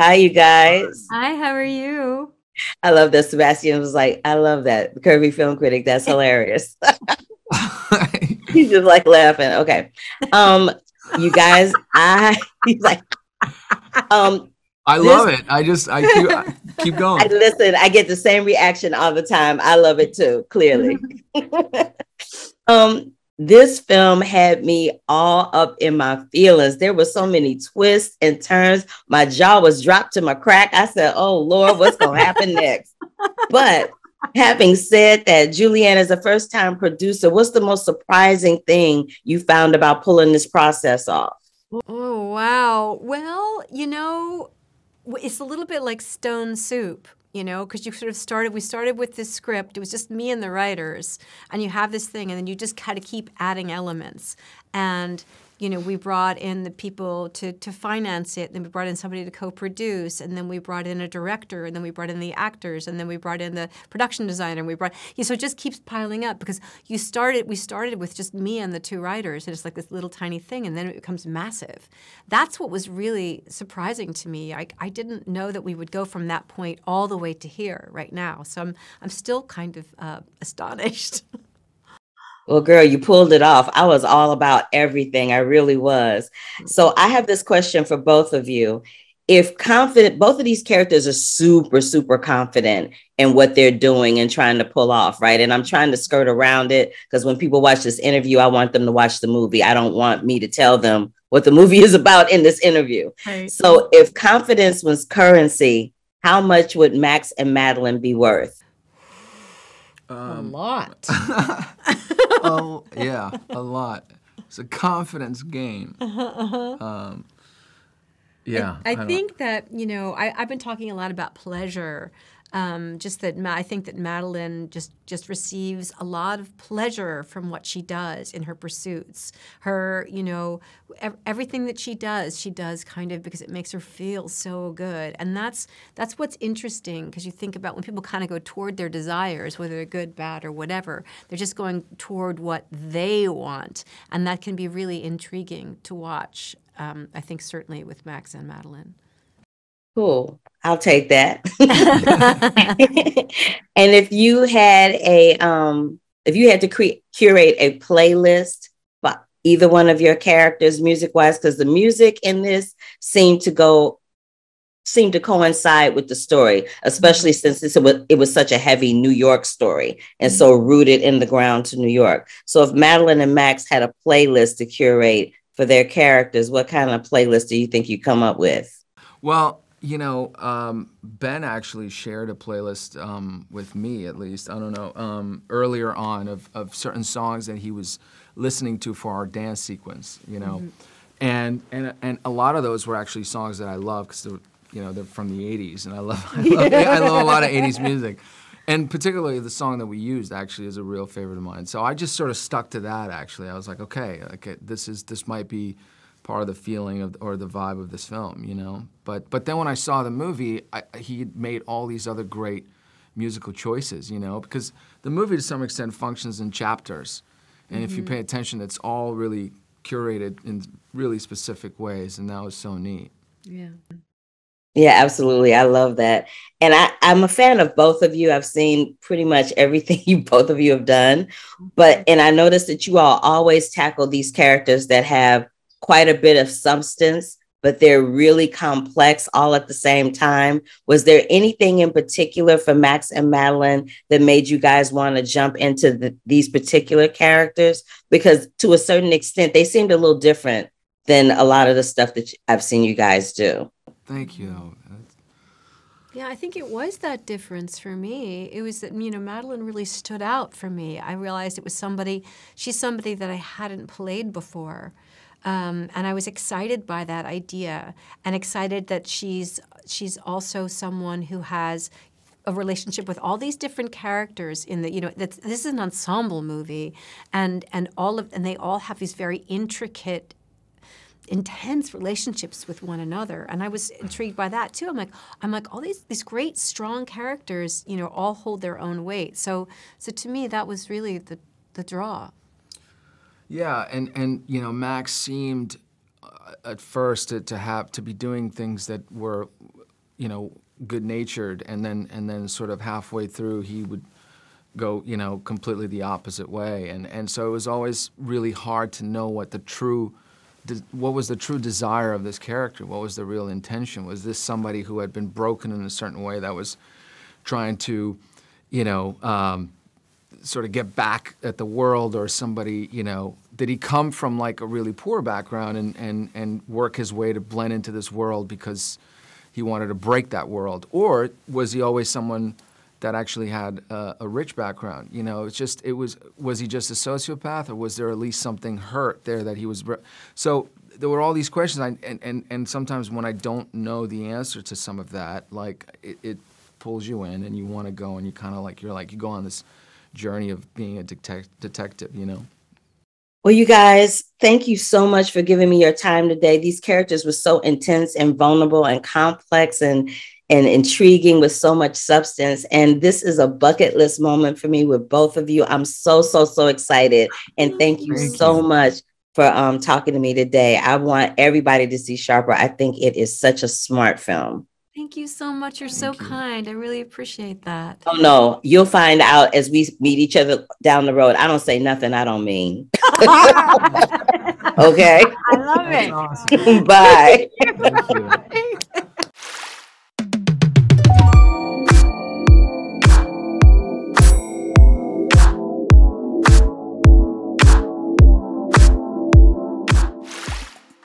Hi, you guys. Hi, how are you? I love that. Sebastian was like, I love that. The Curvy Film Critic. That's hilarious. he's just like laughing. Okay. Um, you guys, I he's like, um, I love this, it. I just I keep, I keep going. I listen, I get the same reaction all the time. I love it too, clearly. um, this film had me all up in my feelings. There were so many twists and turns. My jaw was dropped to my crack. I said, Oh Lord, what's gonna happen next? But having said that, Julianne, as a first time producer, what's the most surprising thing you found about pulling this process off? Oh, wow. Well, you know, it's a little bit like stone soup you know, because you sort of started, we started with this script, it was just me and the writers, and you have this thing, and then you just kind of keep adding elements. And you know, we brought in the people to, to finance it, then we brought in somebody to co-produce, and then we brought in a director, and then we brought in the actors, and then we brought in the production designer, and we brought you know, so it just keeps piling up because you started we started with just me and the two writers, and it's like this little tiny thing, and then it becomes massive. That's what was really surprising to me. I, I didn't know that we would go from that point all the way to here right now. So I'm I'm still kind of uh, astonished. Well, girl, you pulled it off. I was all about everything. I really was. So I have this question for both of you. If confident, both of these characters are super, super confident in what they're doing and trying to pull off, right? And I'm trying to skirt around it because when people watch this interview, I want them to watch the movie. I don't want me to tell them what the movie is about in this interview. Right. So if confidence was currency, how much would Max and Madeline be worth? Um, a lot. oh yeah, a lot. It's a confidence game. Uh-huh, uh-huh. Um, yeah, I, I, I think that you know I, I've been talking a lot about pleasure um, just that I think that Madeline just just receives a lot of pleasure from what she does in her pursuits. Her, you know, ev- everything that she does, she does kind of because it makes her feel so good, and that's that's what's interesting because you think about when people kind of go toward their desires, whether they're good, bad, or whatever, they're just going toward what they want, and that can be really intriguing to watch. Um, I think certainly with Max and Madeline. Cool. I'll take that. and if you had a um if you had to cre- curate a playlist for either one of your characters music wise because the music in this seemed to go seemed to coincide with the story especially mm-hmm. since it was, it was such a heavy new york story and so mm-hmm. rooted in the ground to new york so if madeline and max had a playlist to curate for their characters what kind of playlist do you think you come up with well you know, um, Ben actually shared a playlist um, with me, at least, I don't know, um, earlier on of, of certain songs that he was listening to for our dance sequence, you know. Mm-hmm. And, and, and a lot of those were actually songs that I love because they're, you know, they're from the 80s, and I love, I love, I love a lot of 80s music. And particularly the song that we used actually is a real favorite of mine. So I just sort of stuck to that, actually. I was like, okay, okay this, is, this might be – part of the feeling of or the vibe of this film, you know. But but then when I saw the movie, I, he made all these other great musical choices, you know, because the movie to some extent functions in chapters, and mm-hmm. if you mm-hmm. pay attention, it's all really curated in really specific ways, and that was so neat. Yeah. Yeah, absolutely. I love that. And I, I'm a fan of both of you. I've seen pretty much everything you both of you have done. But mm-hmm. and I noticed that you all always tackle these characters that have quite a bit of substance, but they're really complex all at the same time. Was there anything in particular for Max and Madeline that made you guys want to jump into the, these particular characters? Because to a certain extent, they seemed a little different than a lot of the stuff that I've seen you guys do. Thank you. Yeah, I think it was that difference for me. It was that, you know, Madeline really stood out for me. I realized it was somebody, she's somebody that I hadn't played before. Um, and I was excited by that idea and excited that she's she's also someone who has a relationship with all these different characters in the you know this is an ensemble movie and and all of and they all have these very intricate intense relationships with one another. And i was intrigued by that too. I'm like i'm like all these these great strong characters you know all hold their own weight. So so to me that was really the the draw yeah, and and you know Max seemed uh, at first to, to have to be doing things that were you know, good natured, and then and then sort of halfway through he would go, you know, completely the opposite way, and and so it was always really hard to know what the true what was the true desire of this character? What was the real intention? Was this somebody who had been broken in a certain way that was trying to, you know, um, sort of get back at the world, or somebody, you know, did he come from like a really poor background and, and, and work his way to blend into this world because he wanted to break that world? Or was he always someone that actually had a, a, rich background. You know, it's just it was was he just a sociopath or was there at least something hurt there that he was? So there were all these questions, I, and and and sometimes when I don't know the answer to some of that, like it, it pulls you in and you want to go and you kind of like you're like you go on this journey of being a detec- detective. You know. Well, you guys, thank you so much for giving me your time today. These characters were so intense and vulnerable and complex and and intriguing with so much substance. And this is a bucket list moment for me with both of you. I'm so, so, so excited. And thank you thank so you. much for um, talking to me today. I want everybody to see Sharper. I think it is such a smart film. Thank you so much. You're Thank so you. kind. I really appreciate that. Oh no, you'll find out as we meet each other down the road. I don't say nothing I don't mean. okay. I love it. Awesome. Bye.